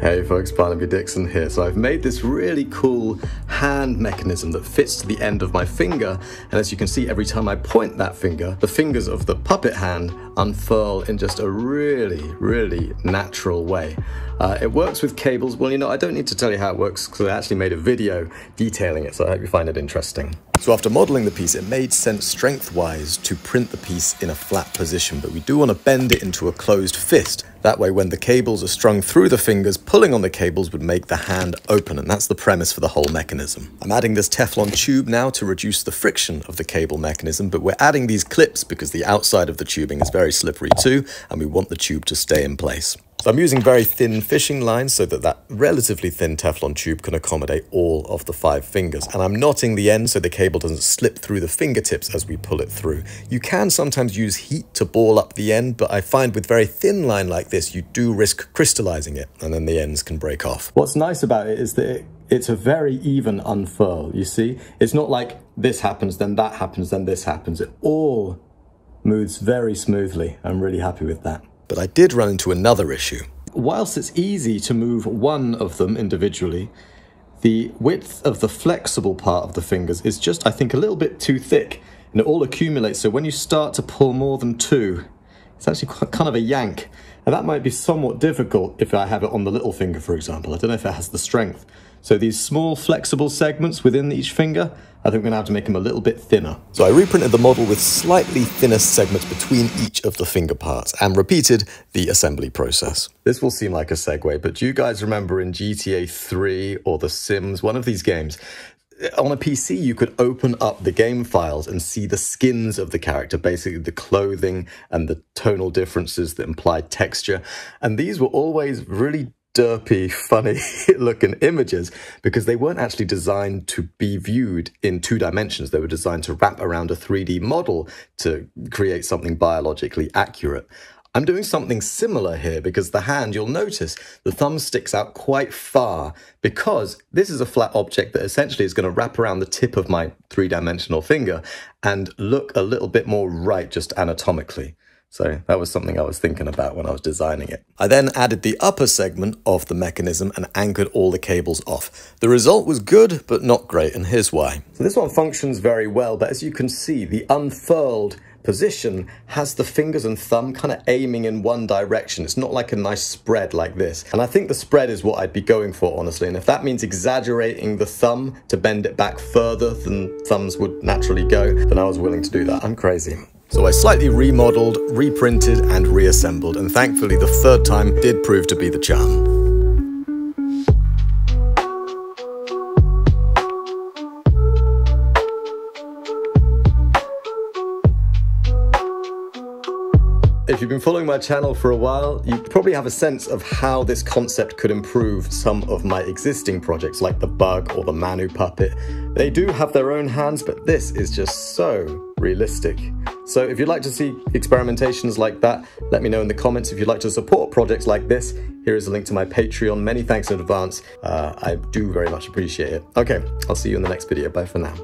Hey folks, Barnaby Dixon here. So I've made this really cool hand mechanism that fits to the end of my finger. And as you can see, every time I point that finger, the fingers of the puppet hand unfurl in just a really, really natural way. Uh, it works with cables. Well, you know, I don't need to tell you how it works because I actually made a video detailing it, so I hope you find it interesting. So after modeling the piece, it made sense strength-wise to print the piece in a flat position, but we do want to bend it into a closed fist. That way, when the cables are strung through the fingers, pulling on the cables would make the hand open, and that's the premise for the whole mechanism. I'm adding this Teflon tube now to reduce the friction of the cable mechanism, but we're adding these clips because the outside of the tubing is very slippery too, and we want the tube to stay in place. So I'm using very thin fishing lines so that that relatively thin Teflon tube can accommodate all of the five fingers. And I'm knotting the end so the cable doesn't slip through the fingertips as we pull it through. You can sometimes use heat to ball up the end, but I find with very thin line like this, you do risk crystallizing it and then the ends can break off. What's nice about it is that it, it's a very even unfurl, you see? It's not like this happens, then that happens, then this happens. It all moves very smoothly. I'm really happy with that. But I did run into another issue. Whilst it's easy to move one of them individually, the width of the flexible part of the fingers is just, I think, a little bit too thick and it all accumulates. So when you start to pull more than two, it's actually quite, kind of a yank. And that might be somewhat difficult if I have it on the little finger, for example. I don't know if it has the strength. So these small flexible segments within each finger, I think we're gonna have to make them a little bit thinner. So I reprinted the model with slightly thinner segments between each of the finger parts and repeated the assembly process. This will seem like a segue, but do you guys remember in GTA 3 or The Sims, one of these games, on a PC, you could open up the game files and see the skins of the character, basically the clothing and the tonal differences that implied texture. And these were always really derpy, funny looking images because they weren't actually designed to be viewed in two dimensions. They were designed to wrap around a 3D model to create something biologically accurate. I'm doing something similar here because the hand, you'll notice the thumb sticks out quite far because this is a flat object that essentially is going to wrap around the tip of my three-dimensional finger and look a little bit more right just anatomically. So that was something I was thinking about when I was designing it. I then added the upper segment of the mechanism and anchored all the cables off. The result was good, but not great, and here's why. So this one functions very well, but as you can see, the unfurled position has the fingers and thumb kind of aiming in one direction. It's not like a nice spread like this. And I think the spread is what I'd be going for, honestly. And if that means exaggerating the thumb to bend it back further than thumbs would naturally go, then I was willing to do that. I'm crazy. So I slightly remodeled, reprinted, and reassembled, and thankfully the third time did prove to be the charm. If you've been following my channel for a while, you probably have a sense of how this concept could improve some of my existing projects like the Bug or the Manu puppet. They do have their own hands, but this is just so realistic. So if you'd like to see experimentations like that, let me know in the comments. If you'd like to support projects like this, here is a link to my Patreon. Many thanks in advance. Uh, I do very much appreciate it. Okay, I'll see you in the next video. Bye for now.